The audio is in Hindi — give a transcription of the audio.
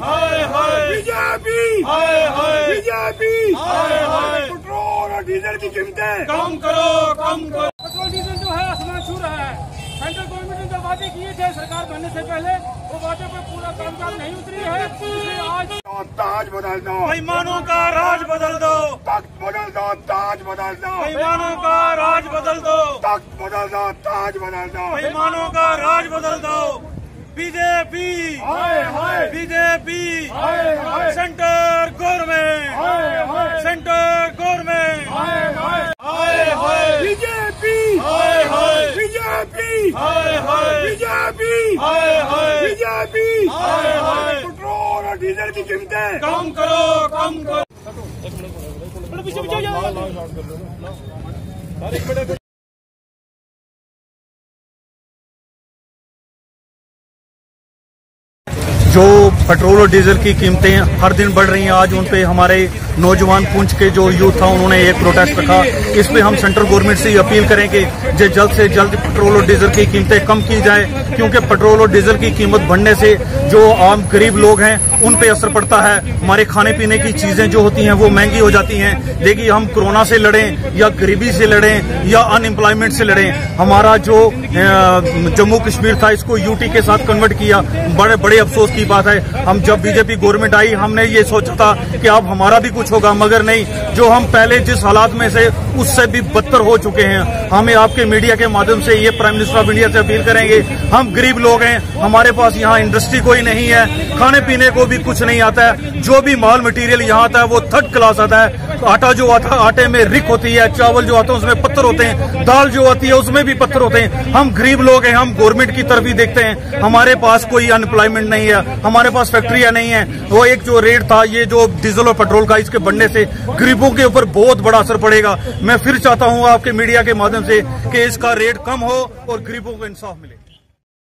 हाय हाय बीजेपी हाय हाय बीजेपी हाय हाय पेट्रोल और डीजल की कीमतें। कम करो कम करो। पेट्रोल डीजल जो है आसमान छू रहा है। सेंट्रल गवर्नमेंट ने जो वादे किए थे सरकार बनने से पहले वो वादे पर पूरा कामकाज नहीं उतरी है। आज ताज बदल दो। बेईमानों का राज बदल दो। तख्त बदल दो ताज बदल दो। बेईमानों का राज बदल दो। तख्त बदल दो ताज बदल दो। बेईमानों का राज बदल दो। बीजेपी। हाय हाय। बीजेपी। हाय हाय। Centre government. हाय हाय। Centre government. हाय हाय। हाय हाय। बीजेपी। हाय हाय। बीजेपी। हाय हाय। बीजेपी। हाय हाय। बीजेपी। हाय हाय। पेट्रोल और डीजल की कीमतें। कम करो कम करो। you. जो पेट्रोल और डीजल की कीमतें हर दिन बढ़ रही हैं, आज उन पे हमारे नौजवान पुंछ के जो यूथ था उन्होंने एक प्रोटेस्ट रखा। इस पे हम सेंट्रल गवर्नमेंट से अपील करेंगे कि जो जल्द से जल्द पेट्रोल और डीजल की कीमतें कम की जाए, क्योंकि पेट्रोल और डीजल की कीमत बढ़ने से जो आम गरीब लोग हैं, उन पे असर पड़ता है। हमारे खाने पीने की चीज़ें जो होती हैं, वो महँगी हो जाती हैं। देखिए, हम कोरोना से लड़ें, या गरीबी से लड़ें, या अनएम्प्लॉयमेंट से लड़ें। हमारा जो जम्मू कश्मीर था, इसको यूटी के साथ कन्वर्ट किया। बड़े बड़े अफसोस की बात है। हम जब बीजेपी गवर्नमेंट आई, हमने ये सोचा था कि अब हमारा भी कुछ होगा, मगर नहीं। जो हम पहले जिस हालात में से उससे भी बदतर हो चुके हैं। हमें आपके मीडिया के माध्यम से ये प्राइम मिनिस्टर ऑफ़ इंडिया से अपील करेंगे, हम गरीब लोग हैं, हमारे पास यहाँ इंडस्ट्री कोई नहीं है खाने पीने को भी कुछ नहीं आता है। जो भी माल मटीरियल यहाँ आता है, वो थर्ड क्लास आता है। आटा जो आता है, आटे में रिक होती है, चावल जो आता है, उसमें पत्थर होते हैं, दाल जो आती है, उसमें भी पत्थर होते हैं। हम गरीब लोग हैं, हम गवर्नमेंट की तरफ़ ही देखते हैं। हमारे पास कोई अनएम्प्लॉयमेंट नहीं है, हमारे पास फैक्ट्रियाँ नहीं है। वो एक जो रेट था, ये जो डीजल और पेट्रोल का, इसके बढ़ने से गरीबों के ऊपर बहुत बड़ा असर पड़ेगा। मैं फिर चाहता हूँ आपके मीडिया के माध्यम से कि इसका रेट कम हो और गरीबों को इंसाफ मिले।